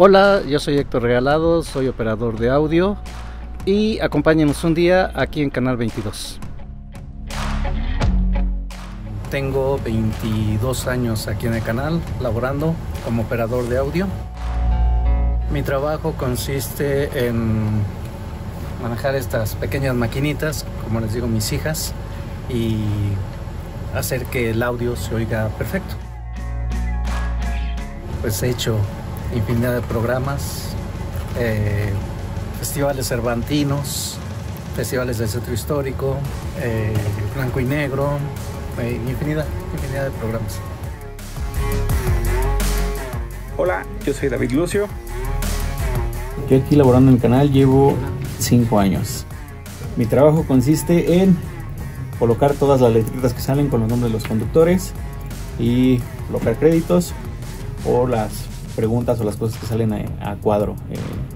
Hola, yo soy Héctor Regalado, soy operador de audio y acompáñenos un día aquí en Canal 22. Tengo 22 años aquí en el canal laborando como operador de audio. Mi trabajo consiste en manejar estas pequeñas maquinitas, como les digo mis hijas, y hacer que el audio se oiga perfecto. Pues he hecho infinidad de programas, eh, festivales cervantinos, festivales del centro histórico, eh, blanco y negro, eh, infinidad, infinidad de programas. Hola, yo soy David Lucio. Yo aquí laborando en el canal llevo 5 años. Mi trabajo consiste en colocar todas las letritas que salen con los nombres de los conductores y colocar créditos o las preguntas o las cosas que salen a, cuadro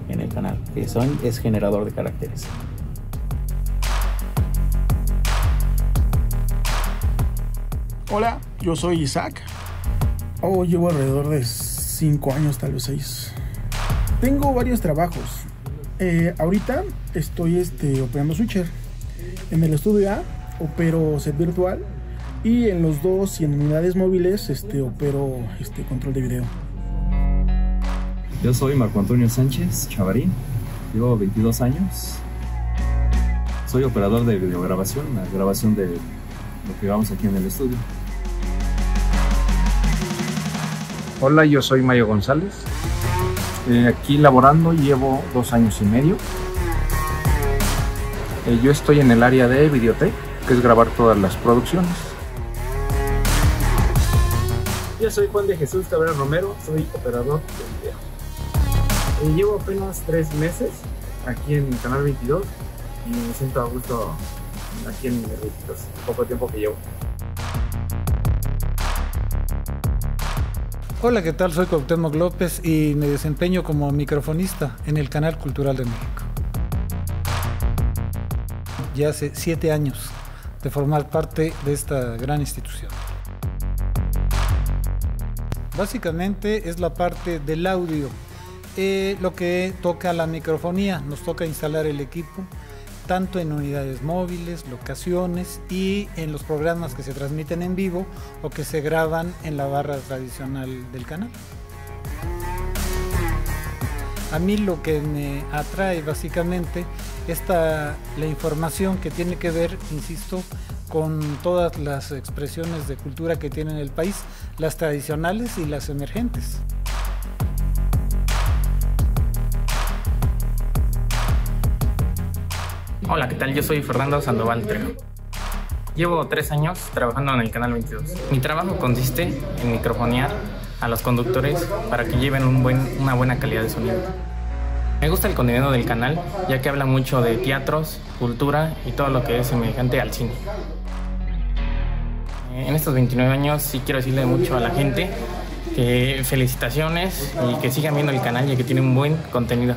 en el canal, que son es generador de caracteres. Hola, yo soy Isaac. Oh, llevo alrededor de 5 años, tal vez 6. Tengo varios trabajos. Eh, ahorita estoy este, operando switcher. En el estudio A opero set virtual y en los dos y en unidades móviles este, opero este, control de video. Yo soy Marco Antonio Sánchez Chavarín, llevo 22 años. Soy operador de videograbación, la grabación de lo que vamos aquí en el estudio. Hola, yo soy Mayo González. Eh, aquí laborando llevo dos años y medio. Eh, yo estoy en el área de videotech, que es grabar todas las producciones. Yo soy Juan de Jesús Cabrera Romero, soy operador de video. Llevo apenas tres meses aquí en Canal 22 y me siento a gusto aquí en el 22, poco tiempo que llevo. Hola, ¿qué tal? Soy Cuauhtémoc López y me desempeño como microfonista en el Canal Cultural de México. Ya hace siete años de formar parte de esta gran institución. Básicamente es la parte del audio eh, lo que toca la microfonía. Nos toca instalar el equipo tanto en unidades móviles, locaciones y en los programas que se transmiten en vivo o que se graban en la barra tradicional del canal. A mí lo que me atrae básicamente es la información que tiene que ver, insisto, con todas las expresiones de cultura que tiene el país, las tradicionales y las emergentes. Hola, ¿qué tal? Yo soy Fernando Sandoval Trejo. Llevo tres años trabajando en el Canal 22. Mi trabajo consiste en microfonear a los conductores para que lleven una buena calidad de sonido. Me gusta el contenido del canal, ya que habla mucho de teatros, cultura y todo lo que es semejante al cine. En estos 29 años sí quiero decirle mucho a la gente que felicitaciones y que sigan viendo el canal ya que tiene un buen contenido.